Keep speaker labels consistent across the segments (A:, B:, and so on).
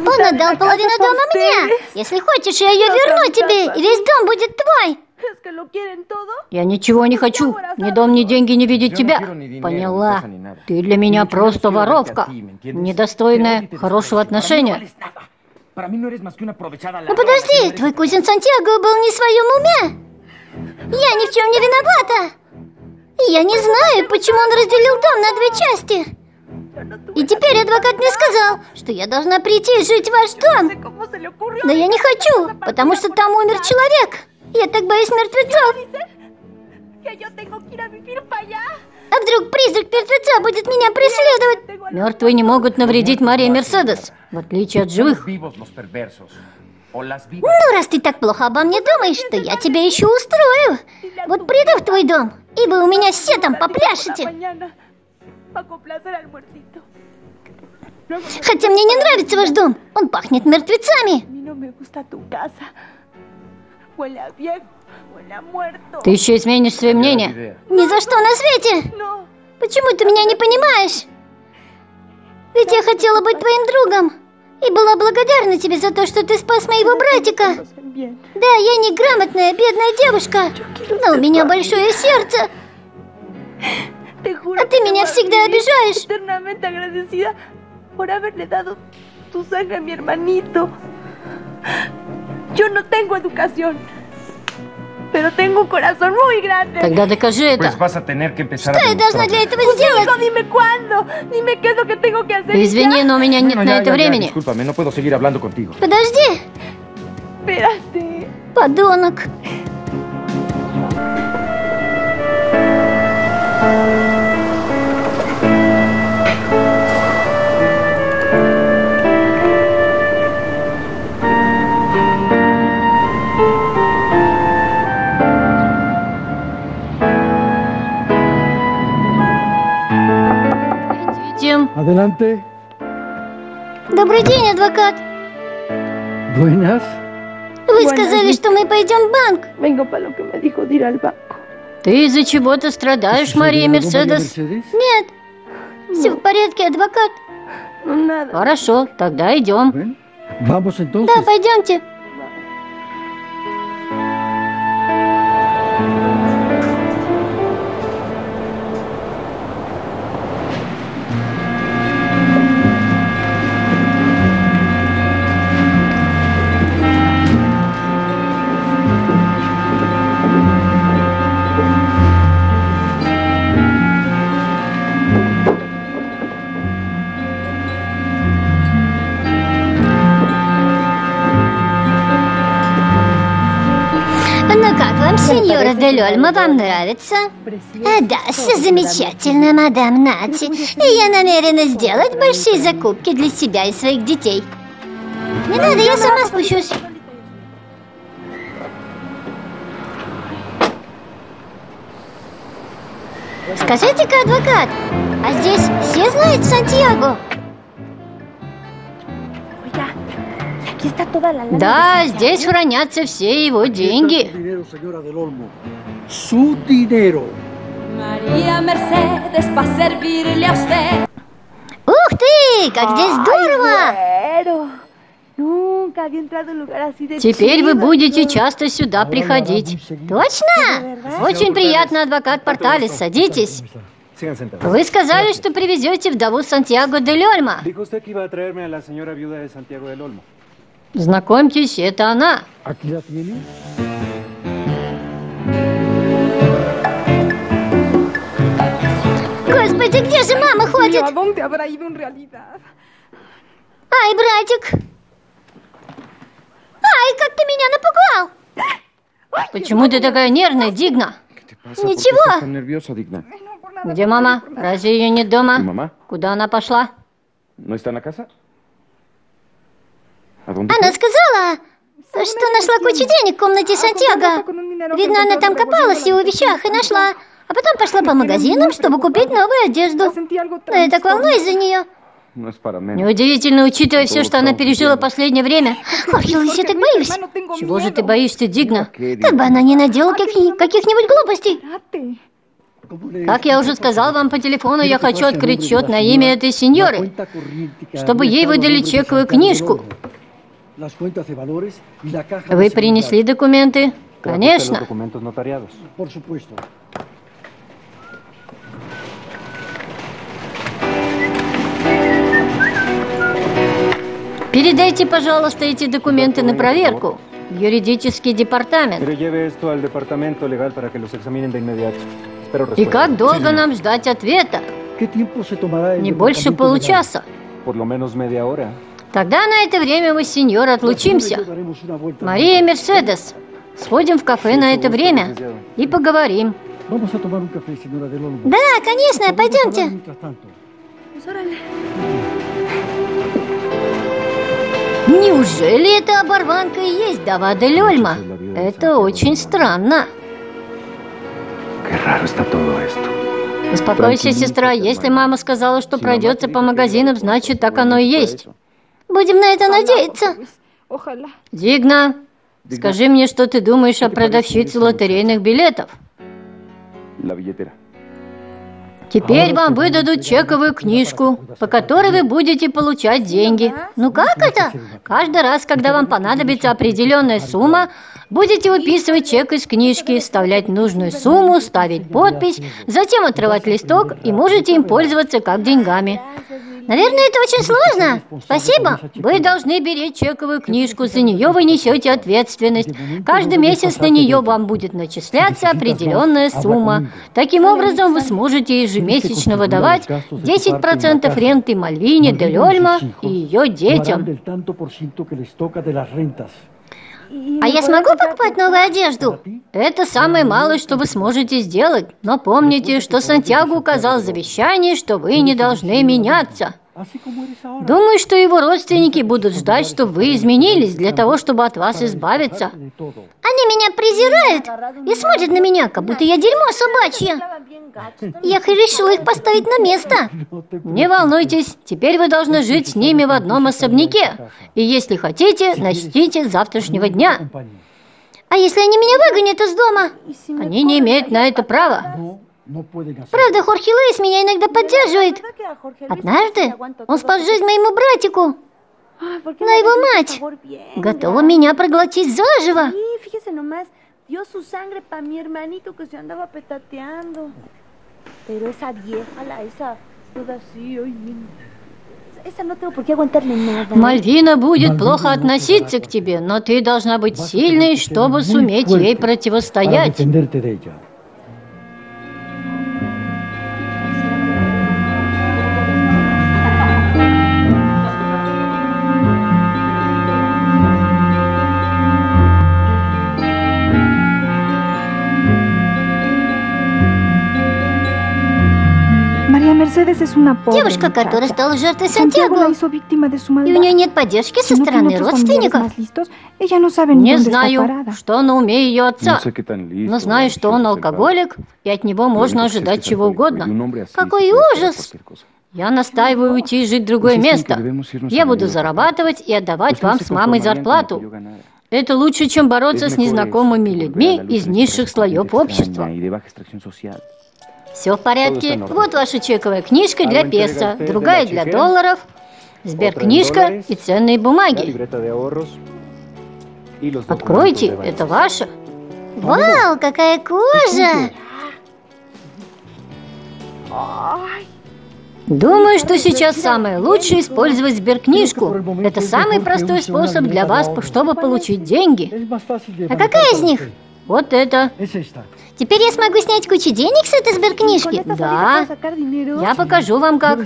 A: Он отдал половину дома мне. Если хочешь, я ее верну тебе, и весь дом будет твой.
B: Я ничего не хочу. Ни дом, ни деньги не видеть тебя. Поняла. Ты для меня просто воровка. Недостойная хорошего отношения.
A: Ну подожди, твой кузен Сантьяго был не в своем уме. Я ни в чем не виновата. Я не знаю, почему он разделил дом на две части. И теперь адвокат мне сказал, что я должна прийти и жить в ваш дом. Но я не хочу, потому что там умер человек. Я так боюсь мертвецов. А вдруг призрак мертвеца будет меня преследовать?
B: Мертвые не могут навредить Марии Мерседес, в отличие от живых.
A: Ну, раз ты так плохо обо мне думаешь, то я тебя еще устрою. Вот приду в твой дом, и вы у меня все там попляшете. Хотя мне не нравится ваш дом. Он пахнет мертвецами.
B: Ты еще изменишь свое мнение?
A: Ни за что на свете. Почему ты меня не понимаешь? Ведь я хотела быть твоим другом. И была благодарна тебе за то, что ты спас моего братика. Да, я неграмотная, бедная девушка, но у меня большое сердце. А ты меня всегда обижаешь.
C: por haberle dado tu sangre a mi hermanito. Yo no tengo educación. Pero tengo un corazón muy grande.
B: Тогда докажи это.
D: Pues vas a tener que empezar
A: Что
D: a
A: я должна для этого сделать?
C: Hijo, dime cuándo. Dime qué es lo que tengo que hacer.
B: Извини, но у меня нет
D: No,
B: на
D: ya,
B: это
D: ya, ya,
B: времени.
D: discúlpame, no puedo seguir hablando contigo.
A: Подожди,
C: Espérate.
A: подонок. Добрый день, адвокат.
E: Buenas.
A: Вы сказали, что мы пойдем в банк.
C: Vengo para lo que me dijo de ir al banco.
B: ты из-за чего-то страдаешь, Мария Мерседес?
A: Нет, все в порядке, адвокат.
B: Хорошо, тогда идем.
E: Vamos entonces.
A: Да, пойдемте. Как вам, сеньора Дель Ольма, вам нравится? Да, все замечательно, мадам Нати. И я намерена сделать большие закупки для себя и своих детей. Не надо, я сама спущусь. Скажите-ка, адвокат, а здесь все знают Сантьяго?
B: Да, здесь хранятся все его деньги.
E: Su dinero, señora del Olmo. Su dinero.
F: María Mercedes para servirle a usted.
A: Ух ты, как здесь здорово!
B: Теперь вы будете часто сюда приходить.
A: Точно?
B: Очень приятно, адвокат Порталес, садитесь. Вы сказали, что привезете вдову Сантьяго де Лёльма. Знакомьтесь, это она.
E: Aquí la tiene.
A: Господи, где же мама ходит? Ай, братик! Ай, как ты меня напугал!
B: Почему ты такая нервная, Дигна?
A: Ничего.
B: Где мама? Разве ее нет
D: ¿Tu
B: дома? Куда она пошла?
D: ¿No está en la casa? ¿A dónde
A: Она сказала, что нашла кучу денег в комнате Сантьяго. Видно, она там копалась в его вещах и нашла. А потом пошла по магазинам, чтобы купить новую одежду. Но я так волнуюсь за нее.
B: Неудивительно, учитывая все, что она пережила последнее время.
A: Хорхе, я так боюсь.
B: Чего же ты боишься, Дигна?
A: Как бы она ни наделала каких- каких-нибудь глупостей.
C: Espérate.
B: Как я уже сказал вам по телефону, я хочу открыть счет на имя этой сеньоры, чтобы ей выдали чековую книжку. Вы принесли документы? Конечно. Передайте, пожалуйста, эти документы на проверку в юридический департамент. И как долго нам ждать ответа? Не больше получаса. Тогда на это время мы сеньор отлучимся. Мария Мерседес, сходим в кафе на это время и поговорим.
A: Да, конечно, пойдемте.
B: Неужели эта оборванка и есть Давада Лёльма? Это очень странно. Успокойся, сестра. Если мама сказала, что пройдется по магазинам, значит, так оно и есть.
A: Будем на это надеяться.
B: Дигна, скажи мне, что ты думаешь о продавщице лотерейных билетов? Теперь вам выдадут чековую книжку, по которой вы будете получать деньги. Ну как это? Каждый раз, когда вам понадобится определенная сумма, будете выписывать чек из книжки, вставлять нужную сумму, ставить подпись, затем отрывать листок и можете им пользоваться как деньгами.
A: Наверное, это очень сложно. Спасибо.
B: Вы должны беречь чековую книжку, за нее вы несете ответственность. Каждый месяц на нее вам будет начисляться определенная сумма. Таким образом, вы сможете ежемесячно выдавать 10% ренты Мальвине де Лёльма и ее детям.
A: А я смогу покупать новую одежду?
B: Это самое малое, что вы сможете сделать. Но помните, что Сантьяго указал в завещании, что вы не должны меняться. Думаю, что его родственники будут ждать, чтобы вы изменились для того, чтобы от вас избавиться. Они
A: меня презирают и смотрят на меня, как будто я дерьмо собачье. Я решила их поставить на место.
B: Не волнуйтесь, теперь вы должны жить с ними в одном особняке. И если хотите, начните с завтрашнего дня.
A: А если они меня выгонят из дома?
B: Они не имеют на это права.
A: Правда, Хорхе Луис меня иногда поддерживает. Однажды он спас жизнь моему братику. Но его мать готова меня проглотить заживо. dio su sangre para mi hermanito que se andaba petateando. Pero esa vieja, la esa, toda así, ой, esa no tengo por qué aguantarle nada.
B: Мальвина будет плохо относиться к тебе, но ты должна быть сильной, чтобы суметь ей противостоять.
A: Девушка, которая стала жертвой Сантьяго. И у нее нет поддержки со стороны родственников.
B: Не знаю, что на уме ее отца, но знаю, что он алкоголик, и от него можно ожидать чего угодно.
A: Какой ужас!
B: Я настаиваю уйти и жить в другое место. Я буду зарабатывать и отдавать вам с мамой зарплату. Это лучше, чем бороться с незнакомыми людьми из низших слоев общества. Все в порядке. Вот ваша чековая книжка для песо, другая для долларов, сберкнижка и ценные бумаги. Откройте, это ваше.
A: Вау, какая кожа!
B: Думаю, что сейчас самое лучшее использовать сберкнижку. Это самый простой способ для вас, чтобы получить деньги.
A: А какая из них?
B: Вот это.
A: Теперь я смогу снять кучу денег с этой сберкнижки?
B: Да. Я покажу вам как. Ой,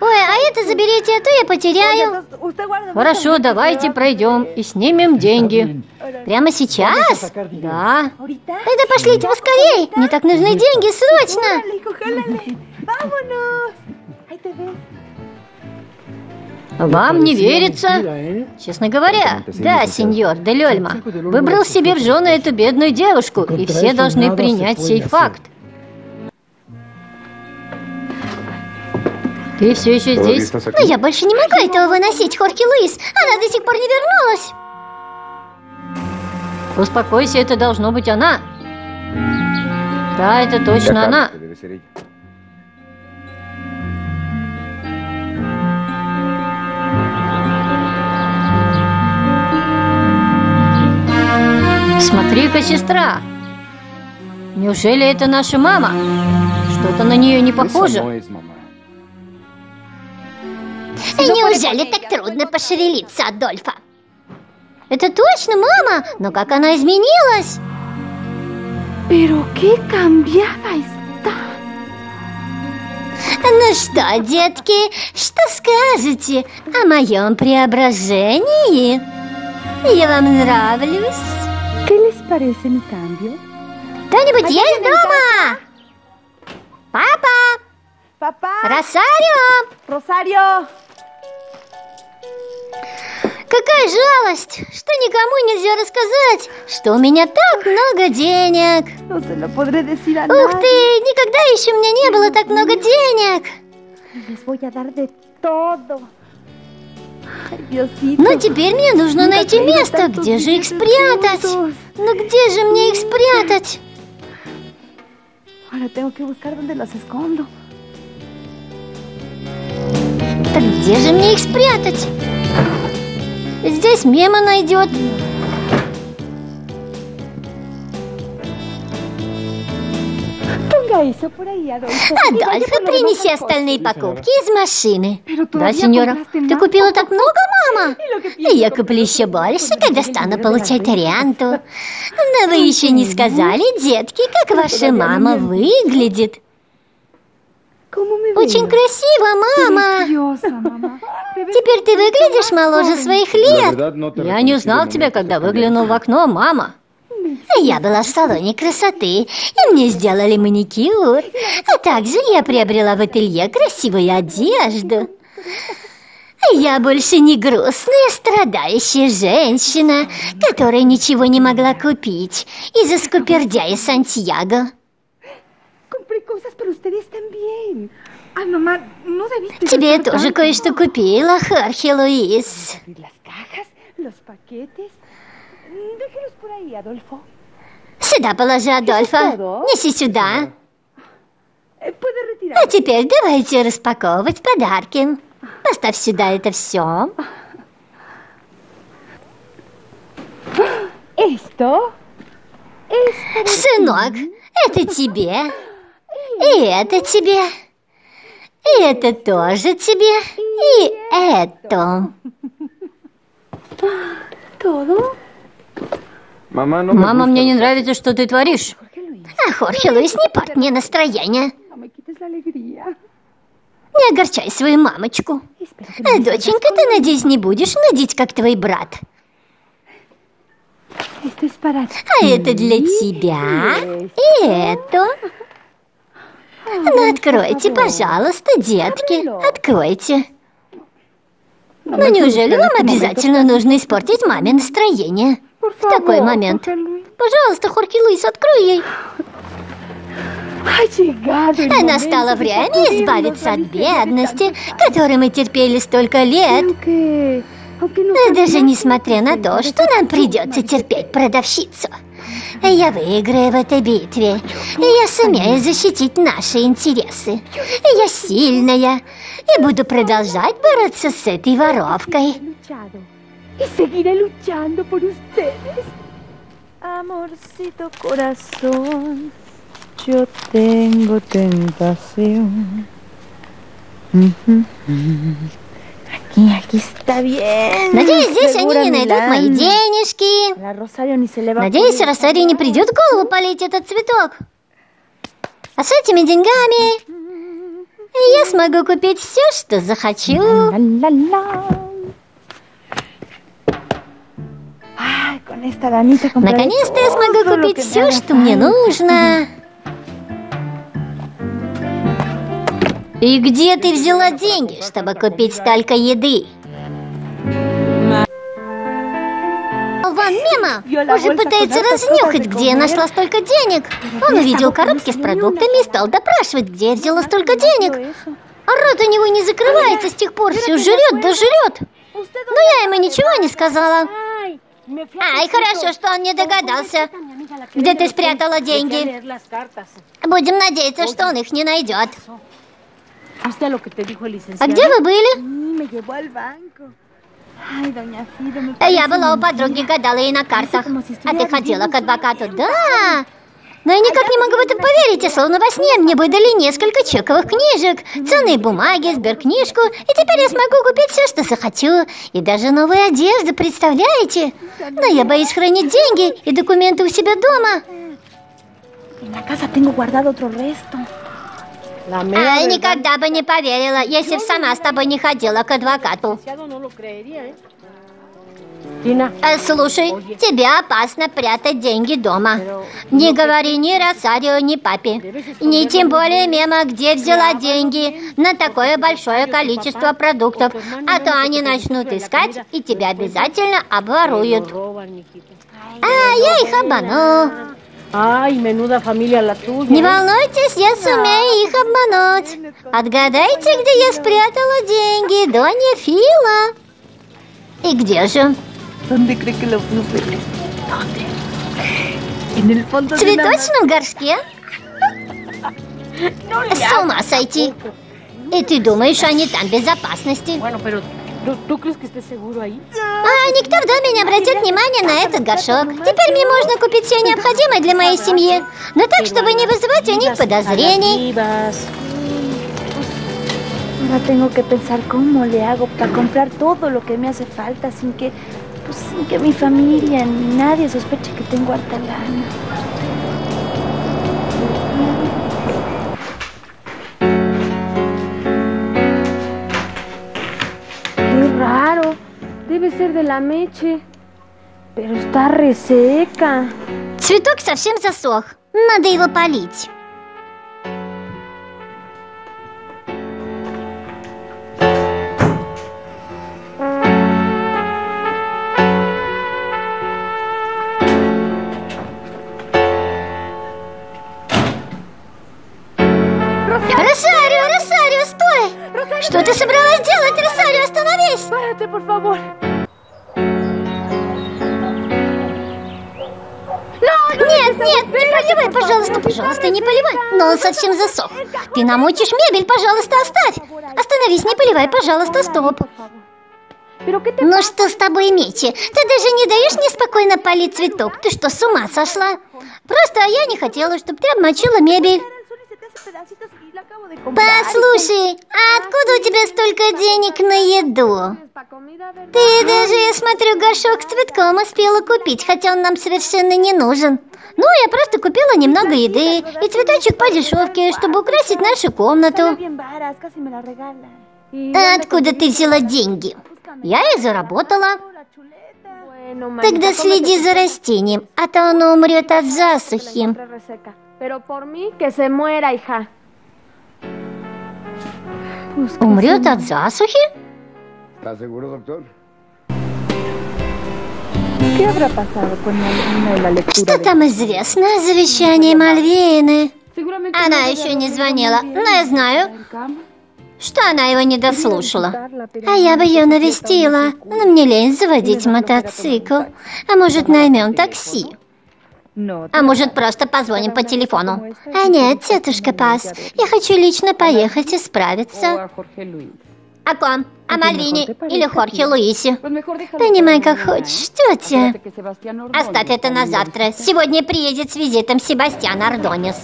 A: а это заберите, а то я потеряю.
B: Хорошо, давайте пройдем и снимем деньги.
A: Прямо сейчас?
B: Да.
A: Тогда пошлите поскорей. Мне так нужны деньги срочно.
B: Вам не верится? Честно говоря, да, сеньор де Лёльма. Выбрал себе в жены эту бедную девушку, и все должны принять сей факт. Ты все еще здесь?
A: Но я больше не могу этого выносить, Хорки Луис. Она до сих пор не вернулась.
B: Успокойся, это должно быть она.
D: Да, это точно она. Смотри-ка, сестра. Неужели это наша мама? Что-то на нее не похоже.
G: mamá.
B: Неужели так трудно пошевелиться, Адольфа? Это точно мама, но как она изменилась?
A: Pero qué cambiada está.
B: Ну что, детки, что скажете о моем преображении? Я вам нравлюсь?
A: ¿Qué les parece mi cambio?
B: Кто-нибудь есть дома? Папа!
A: Papá,
B: Росарио!
A: Rosario.
B: Какая жалость, что никому нельзя рассказать, что у меня так много денег.
A: A
B: Ух ты, никогда еще у меня не было так много денег. Но теперь мне нужно
A: Nunca
B: найти место, где же их спрятать.
A: juntos.
B: Ну где же мне их спрятать? Так где же мне их спрятать? Здесь мема найдет. Адольфо, принеси остальные покупки из машины. Да, сеньора. Ты купила так много, мама?
A: Pienso
B: Я куплю еще больше, когда стану получать ренту. Но вы еще не сказали, детки, как ваша мама выглядит.
A: ¿Cómo me
B: Очень красиво, мама. Теперь ты выглядишь моложе своих лет.
D: Я не узнал тебя, когда выглянул в окно, мама.
B: Я была в салоне красоты, и мне сделали маникюр. А также я приобрела в ателье красивую одежду. Я больше не грустная, страдающая женщина, которая ничего не могла купить из-за скупердяя Сантьяго.
A: Debiste
B: Тебе я тоже кое-что купила, Хорхе Луис.
A: Abrir
B: Сюда положи, Адольфо.
A: todo?
B: Неси сюда.
A: Puede
B: А теперь давайте распаковывать подарки. Поставь сюда это все. Сынок, это тебе. И это тебе. И это тоже тебе. И это.
A: todo.
D: Мама,
G: gusta
D: мне не нравится, что ты творишь.
B: А Хорхе Луис не порт мне настроение. Не огорчай свою мамочку. А, доченька, ты, надеюсь, не будешь нудить, как твой брат. А это для тебя. И это. Ну, откройте, пожалуйста, детки. Откройте. Но неужели вам обязательно нужно испортить маме настроение? В такой момент. Пожалуйста, Хорхе Луис, открой ей. А Настало время избавиться от бедности, которой мы терпели столько лет. Даже несмотря на то, что нам придется терпеть продавщицу. Я выиграю в этой битве, я сумею защитить наши интересы. Я сильная, и буду продолжать бороться с этой воровкой.
A: Y seguiré luchando por ustedes.
H: Amorcito corazón, yo tengo tentación.
A: Aquí, aquí está bien.
B: Надеюсь, здесь они
A: Seguro,
B: не найдут мои денежки. Надеюсь,
A: ocurrir
B: Росари не придет в голову полить этот цветок. А с этими деньгами я смогу купить все, что захочу. Наконец-то я смогу купить все, что мне нужно. И где ты взяла деньги, чтобы купить столько еды? Ван Мема уже пытается разнюхать, где я нашла столько денег. Он увидел коробки с продуктами и стал допрашивать, где я взяла столько денег. А рот у него не закрывается с тех пор, все жрет да жрет. Но я ему ничего не сказала. Ай, хорошо, что он не догадался, где ты спрятала деньги. Будем надеяться, что он их не найдет. А где вы были? Я была у подруги, гадала ей на картах. А ты ходила к адвокату? Да! Но я никак не могу в это поверить, и словно во сне мне выдали несколько чековых книжек, ценные бумаги, сберкнижку, и теперь я смогу купить все, что захочу, и даже новую одежду, представляете? Но я боюсь хранить деньги и документы у себя дома.
A: Resto.
B: Ай, никогда бы не поверила, если бы сама с тобой не ходила к адвокату. Э, Слушай, тебе опасно прятать деньги дома. Не говори ни Росарио, ни папе. Ни тем более Мема, где взяла деньги на такое большое количество продуктов. А то они начнут искать и тебя обязательно обворуют. А я их обману. Не волнуйтесь, я сумею их обмануть. Отгадайте, где я спрятала деньги, Донья Фила. И где же?
A: ¿Dónde cree que lo puse? ¿Dónde? En el fondo
B: В цветочном горшке? С ума сойти. И ты думаешь, они там в безопасности? А никто в доме не обратит внимания на этот горшок. Теперь мне можно купить все необходимое для моей семьи. Но так, чтобы не вызывать у них подозрений.
I: Vivas.
A: Ahora tengo que pensar cómo le hago para comprar todo lo que me hace falta sin que, pues, sin que mi familia ni nadie sospeche que tengo harta lana. Qué raro. Debe ser de la meche. Pero está reseca.
B: Цветок совсем засох. Надо его полить. Совсем засох. Ты намочишь мебель, пожалуйста, оставь. Остановись, не поливай, пожалуйста, стоп.
A: ¿Pero qué te
B: Ну что с тобой, Мечи? Ты даже не даешь мне спокойно полить цветок. Ты что, с ума сошла? Просто я не хотела, чтобы ты обмочила мебель. Послушай, а откуда у тебя столько денег на еду? Ты даже, я смотрю, горшок с цветком успела купить, хотя он нам совершенно не нужен. Ну, я просто купила немного еды и цветочек по дешевке, чтобы украсить нашу комнату. А откуда ты взяла деньги? Я их заработала. Тогда следи за растением, а то оно умрет от засухи.
A: Pero por mí, que se muera, hija. De la lectura?
B: Что там известно о завещании Мальвейны?
A: Seguramente
B: Она еще не звонила, но я
A: bien
B: знаю, что она его не дослушала. А я бы ее навестила, но мне лень заводить мотоцикл. А может, наймем такси?
A: No,
B: А может, просто позвоним по телефону? А нет, тетушка Пас, я хочу лично поехать и справиться. О ком? О Мальвине или Хорхе Луисе? Понимай, как хочешь, тетя. Оставь это на завтра. Сегодня приедет с визитом Себастьян Ардонис.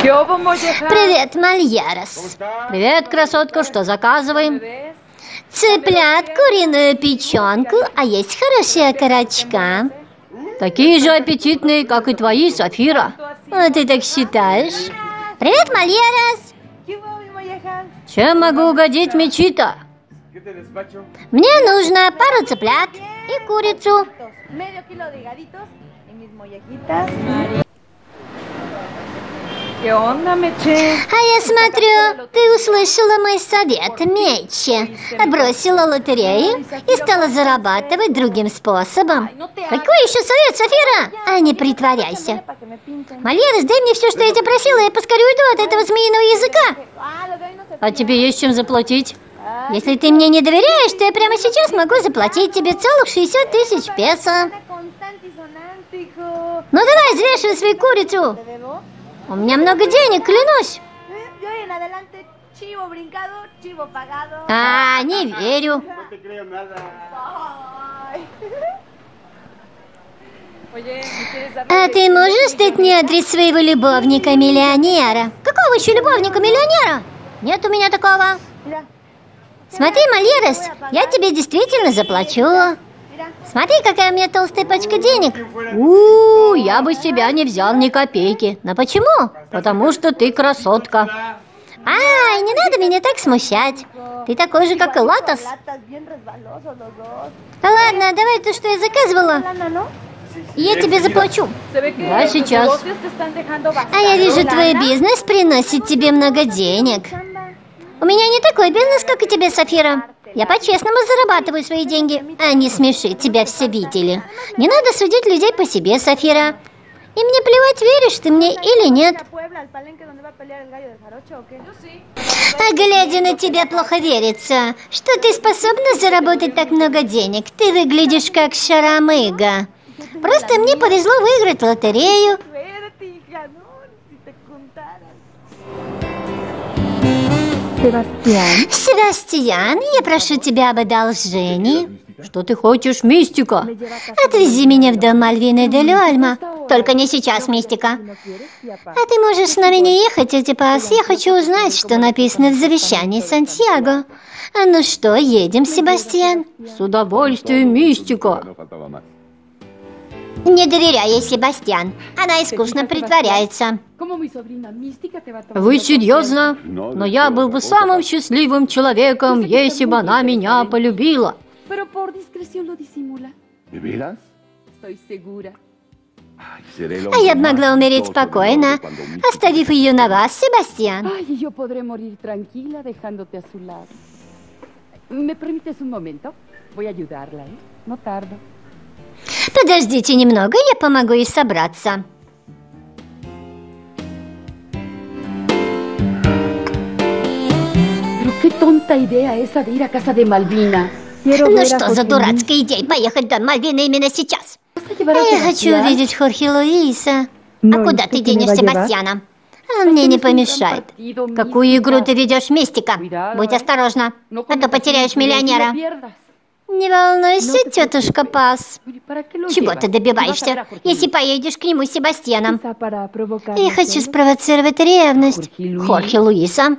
B: Привет, Мальярос. Привет, красотка, что заказываем? Цыплят, куриную печенку, а есть хорошие окорочка. Такие же аппетитные, как и твои, Сафира. А ты так считаешь? Привет, Мальярос. Чем могу угодить, Мечита? Мне нужно пару цыплят и курицу. А я смотрю, ты услышала мой совет, Мечи. Бросила лотерею и стала зарабатывать другим способом. Какой еще совет, Софира? А не притворяйся. Малерос, дай мне все, что я тебя просила, я поскорее уйду от этого змеиного языка.
I: А тебе есть чем заплатить?
A: Если ты мне не доверяешь, то я прямо сейчас могу заплатить тебе целых 60 тысяч песо. Ну давай, взвешивай свою курицу. У меня много денег, клянусь. А, не верю. А ты можешь дать мне адрес своего любовника-миллионера? Какого еще любовника-миллионера? Нет у меня такого. Смотри, Мальерес, я тебе действительно заплачу. Смотри, какая у меня толстая пачка денег.
B: У, я бы с тебя не взял ни копейки. Но почему? Потому что ты красотка.
A: Ай, не надо меня так смущать. Ты такой же, как и Латос. Ладно, давай то, что я заказывала. Я тебе заплачу.
B: Да, сейчас.
A: А я вижу, твой бизнес приносит тебе много денег. У меня не такой бизнес, как у тебя, Сафира. Я по-честному зарабатываю свои деньги, а не смешить, тебя все видели. Не надо судить людей по себе, Сафира. И мне плевать, веришь ты мне или нет. А глядя на тебя плохо верится, что ты способна заработать так много денег. Ты выглядишь как шарамыга. Просто мне повезло выиграть лотерею.
J: Себастьян.
A: Себастьян, я прошу тебя об одолжении.
B: Что ты хочешь, мистика?
A: Отвези меня в дом Мальвины де Люальма. Только не сейчас, Мистика. А ты можешь с нами не ехать, Этипас. Я хочу узнать, что написано в завещании Сантьяго. А ну что, едем, Себастьян?
B: С удовольствием, мистика.
A: Не доверяй ей, Себастьян. Она искусно притворяется.
B: Вы серьезно? Но я был бы самым счастливым человеком, если бы она меня полюбила.
A: А я могла умереть спокойно, оставив ее на вас, Себастьян.
F: ¿Me permites un momento? Voy a ayudarla, ¿eh? No tardo.
A: Подождите немного, я помогу ей собраться.
F: Qué tonta idea esa de ir a casa de Malvina.
J: Quiero
A: Ну что за дурацкая идея поехать в дом Мальвины именно сейчас?
F: ¿Vas a llevar a
A: А я хочу увидеть Хорхе Луиса. А куда ты денешь? Себастьяна? Он мне не помешает. Какую игру ты ведешь, Мистика? Будь осторожна, а то потеряешь миллионера. Не волнуйся, тетушка Пас.
F: Oye, ¿para qué lo
A: Чего ты
F: ¿Vas a ver a
A: добиваешься, если поедешь к нему с Себастьяном? Я хочу спровоцировать ревность. Хорхе Луиса?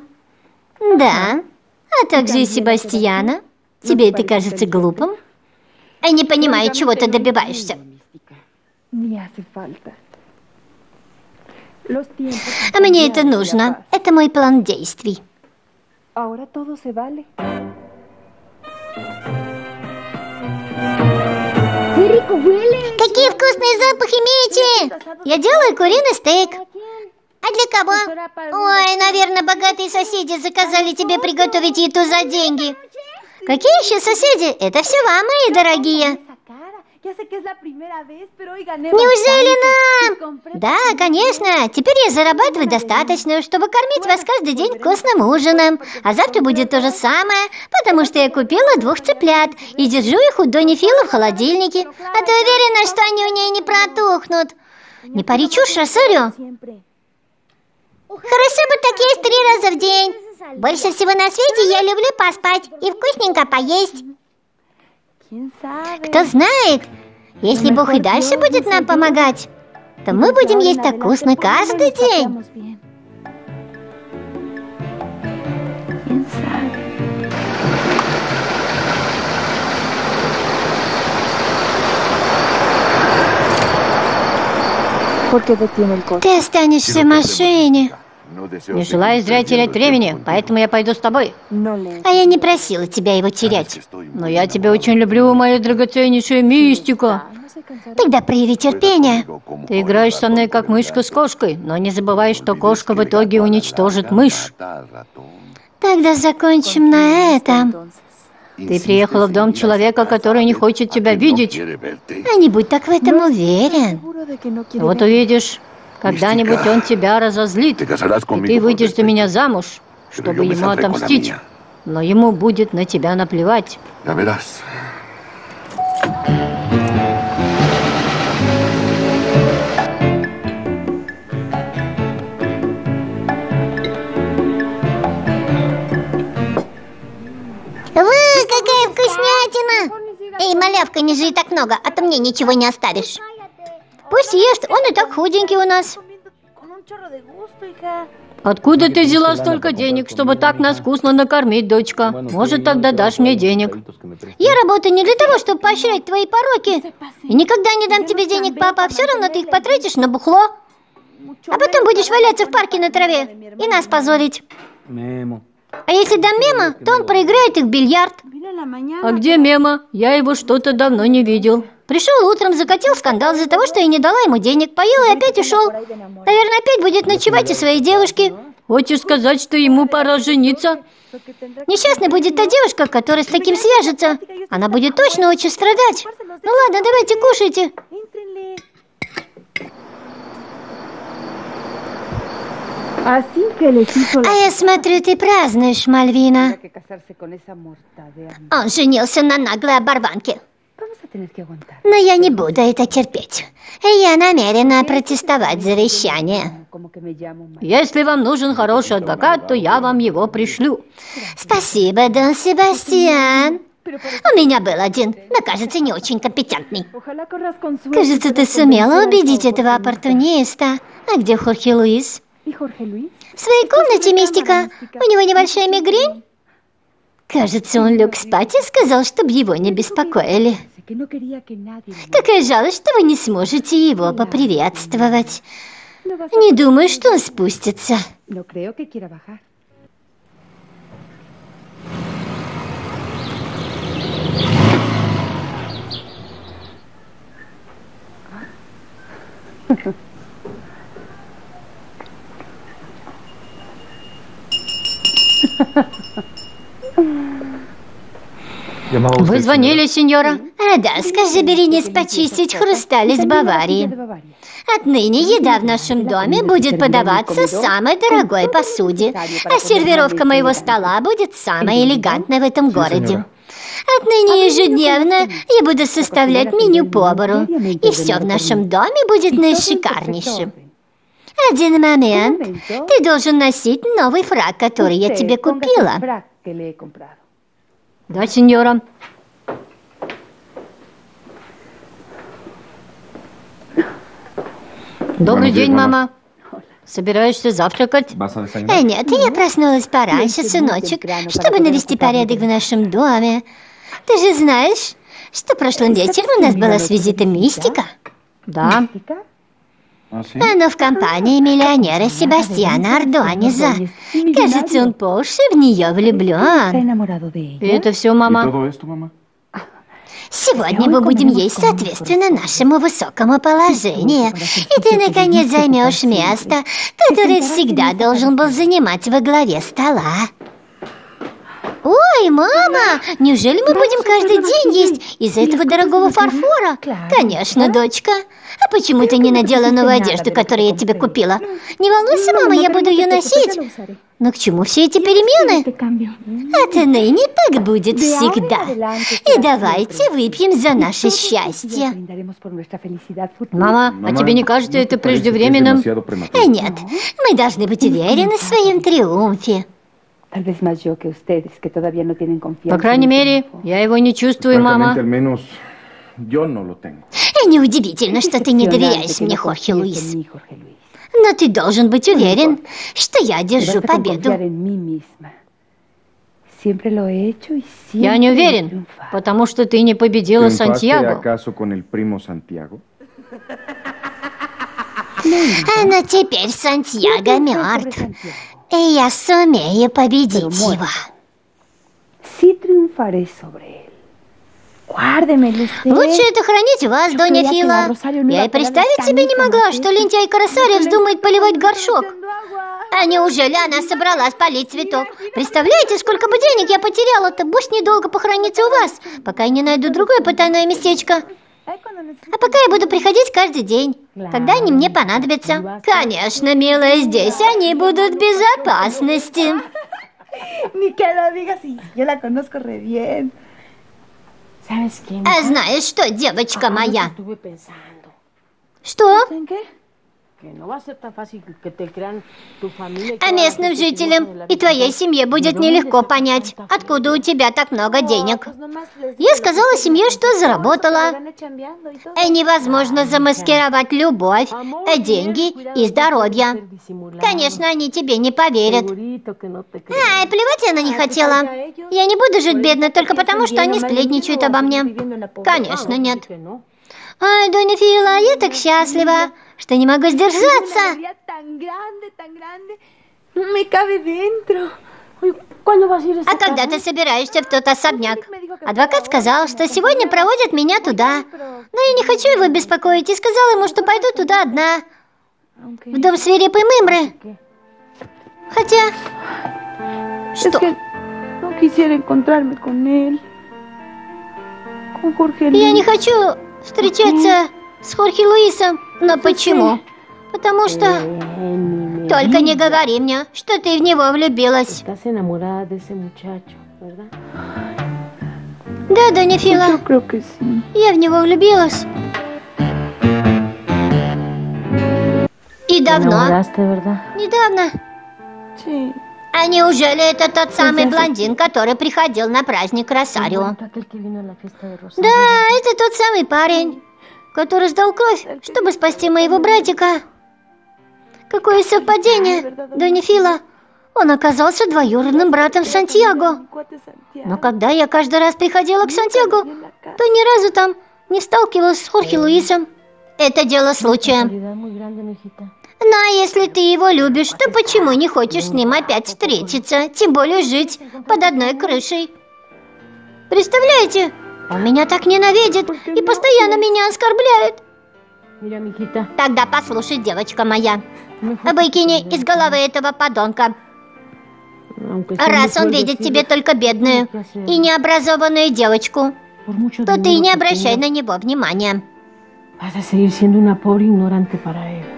A: Да. А также и Себастьяна. Тебе это кажется глупым? Я не понимаю, чего ты добиваешься. А мне это нужно. Это мой план действий. Какие вкусные запахи, Мити! Я делаю куриный стейк. А для кого? Ой, наверное, богатые соседи заказали тебе приготовить еду за деньги. Какие еще соседи? Это все вам, мои дорогие. Неужели нам? Да, конечно. Теперь я зарабатываю достаточно, чтобы кормить вас каждый день вкусным ужином. А завтра будет то же самое, потому что я купила двух цыплят и держу их у Дони Фила в холодильнике. А ты уверена, что они у нее не протухнут? Не пари чушь, Росарио. Хорошо бы так есть три раза в день. Больше всего на свете я люблю поспать и вкусненько поесть. Кто знает, если Бог и дальше будет нам помогать, то мы будем есть так вкусно каждый день. Ты останешься в машине.
B: Не желаю зря терять времени, поэтому я пойду с тобой.
A: А я не просила тебя его терять.
B: Но я тебя очень люблю, моя драгоценнейшая мистика.
A: Тогда прояви терпение.
B: Ты играешь со мной как мышка с кошкой, но не забывай, что кошка в итоге уничтожит мышь.
A: Тогда закончим на этом.
B: Ты приехала в дом человека, который не хочет тебя видеть.
A: А не будь так в этом уверен.
B: Вот увидишь, когда-нибудь он тебя разозлит, и ты выйдешь за меня замуж, чтобы ему отомстить. но ему будет на тебя наплевать.
A: Вы, какая вкуснятина! Эй, малявка, не жри так много, а то мне ничего не оставишь.
B: Пусть ест, он и так худенький у нас. Откуда ты взяла столько денег, чтобы так нас вкусно накормить, дочка? Может, тогда дашь мне денег?
A: Я работаю не для того, чтобы поощрять твои пороки. И никогда не дам тебе денег, папа, все равно ты их потратишь на бухло. А потом будешь валяться в парке на траве и нас позорить. А если дам мема, то он проиграет их в бильярд.
B: А где Мема? Я его что-то давно не видел.
A: Пришел утром, закатил скандал из-за того, что я не дала ему денег, поел и опять ушел. Наверное, опять будет ночевать у своей девушки.
B: Хочешь сказать, что ему пора жениться?
A: Несчастной будет та девушка, которая с таким свяжется. Она будет точно очень страдать. Ну ладно, давайте кушайте. А я смотрю, ты празднуешь, Мальвина. Он женился на наглой оборванке. Но я не буду это терпеть. Я намерена протестовать завещание.
B: Если вам нужен хороший адвокат, то я вам его пришлю.
A: Спасибо, Дон Себастьян. У меня был один, но, кажется, не очень компетентный. Кажется, ты сумела убедить этого оппортуниста. А где Хорхе Луис? В своей комнате, Мистика. У него небольшая мигрень. Кажется, он лег спать и сказал, чтобы его не беспокоили. Какая жалость, что вы не сможете его поприветствовать.
F: A-
A: Не думаю, что он спустится.
B: Вы звонили, сеньора?
A: А да, скажи Беренис почистить хрусталь из Баварии. Отныне еда в нашем доме будет подаваться в самой дорогой посуде, а сервировка моего стола будет самой элегантной в этом городе. Отныне ежедневно я буду составлять меню повару, и все в нашем доме будет наишикарнейшим. Один момент. Ты должен носить новый фрак, который я тебе купила.
B: Да, сеньора. Добрый день, мама. Собираешься завтракать?
D: ¿Vas a
A: Э, нет, я проснулась пораньше, сыночек, чтобы навести порядок в нашем доме. Ты же знаешь, что прошлым вечером у нас была с визитом мистика.
B: Да.
F: ¿Mística?
D: ¿Ah, sí?
A: Она в компании миллионера Себастьяна Ардуаниза. Кажется, он по уши в нее влюблен.
B: И это все,
D: ¿Y
B: мама.
A: Сегодня мы будем есть соответственно нашему высокому положению. И ты, наконец, займешь место, которое всегда должен был занимать во главе стола. Ой, мама, неужели мы будем каждый день есть из этого дорогого фарфора? Конечно, дочка. А почему ты не надела новую одежду, которую я тебе купила? Не волнуйся, мама, я буду ее носить. Но к чему все эти перемены? Отныне так будет всегда. И давайте выпьем за наше счастье.
B: Мама, а тебе не кажется
D: ¿no
B: это
D: es
B: преждевременным?
A: А нет, мы должны быть уверены в своем триумфе.
B: По крайней мере, я его не чувствую, мама.
D: Francamente, al menos yo no lo tengo.
A: И неудивительно, что ты не доверяешь
F: que
A: мне,
F: no
A: Хорхе Луис.
F: en mí, Jorge Luis.
A: Но ты должен быть уверен, что я держу победу.
B: Я не уверен, потому что ты не победила
D: ¿Triunfaste
B: Сантьяго.
D: acaso con el primo Santiago?
A: А но теперь Сантьяго мертв. И я сумею победить его.
F: Sí triunfaré sobre él.
A: Лучше это хранить вас, Доня Фила. Я и представить себе не могла, что лентяйка Росарио вздумает поливать горшок. А неужели она собралась полить цветок? Представляете, сколько бы денег я потеряла-то? Пусть недолго похоронится у вас, пока я не найду другое потайное местечко. А пока я буду приходить каждый день, когда они мне понадобятся. Конечно, милая, здесь они будут в безопасности.
B: А знаешь что, девочка моя? Что? А местным жителям и твоей семье будет
K: ¿De dónde
B: нелегко понять, откуда у тебя так много денег. Я сказала семье, что заработала. И невозможно замаскировать любовь, э, деньги и здоровье. Конечно, они тебе не поверят. Ай, плевать я на них хотела. Я не буду жить бедно только потому, что они сплетничают обо мне. Конечно, нет. Ай, Доня Фила, я так счастлива, что не могу сдержаться.
C: alegría tan grande, tan grande. Me cabe dentro.
K: Oye, ¿Cuándo vas a ir a esa
B: А когда ты собираешься в тот особняк? Адвокат сказал, что сегодня проводят меня туда. Но я не хочу его беспокоить и сказала ему, что пойду туда одна. В дом свирепой мымры. Хотя... Что? Я не хочу встречаться с Хорхе Луисом. Но почему? Потому что... Только не говори мне, что ты в него влюбилась. Да, Доня Фила, я в него влюбилась. И давно. Недавно. А неужели это тот самый блондин, который приходил на праздник Росарио? Да, это тот самый парень, который сдал кровь, чтобы спасти моего братика. Какое совпадение, Доня Фила. Он оказался двоюродным братом Сантьяго. Но когда я каждый раз приходила к Сантьяго, то ни разу там не сталкивалась с Хорхе Луисом. Это дело случая. Ну а если ты его любишь, то почему не хочешь с ним опять встретиться, тем более жить под одной крышей? Представляете, он меня так ненавидит и постоянно меня оскорбляет. Тогда послушай, девочка моя, выкини из головы этого подонка. Раз он видит тебе только бедную и необразованную девочку, то ты не обращай на него внимания.
K: Vas a seguir siendo una pobre ignorante para él.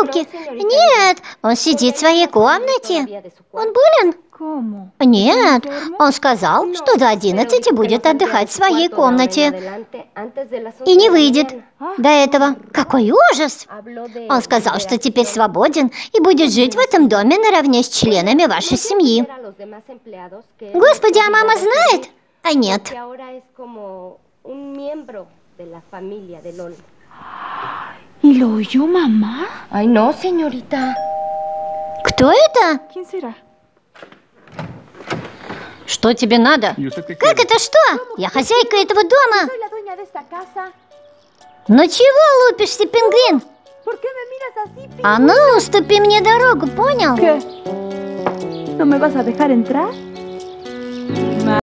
B: Покупки? Нет, он сидит в своей комнате. Он болен? Нет, он сказал, что до 11 будет отдыхать в своей комнате и не выйдет до этого. Какой ужас! Он сказал, что теперь свободен и будет жить в этом доме наравне с членами вашей семьи. Господи, а мама знает? А нет.
J: ¿Y lo oyó mamá?
A: Ay, no, señorita.
B: Кто это?
J: ¿Quién será?
B: Что тебе надо?
D: ¿Y usted qué
B: Как это что? Я хозяйка этого дома. Ну чего лупишься, пингвин? А ну, уступи мне дорогу, понял?